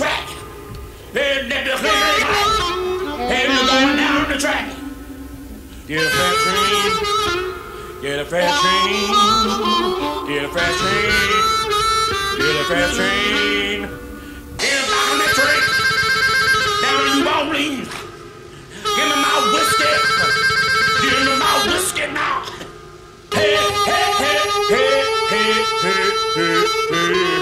track. They're, they're, going down the track. Get a fast train. Get a fast train. Get a fast train. Get a fast train. Get on the train. Down to New Orleans. Give me my whiskey. Give me my whiskey now. Hey, hey, hey, hey, hey, hey, hey, hey.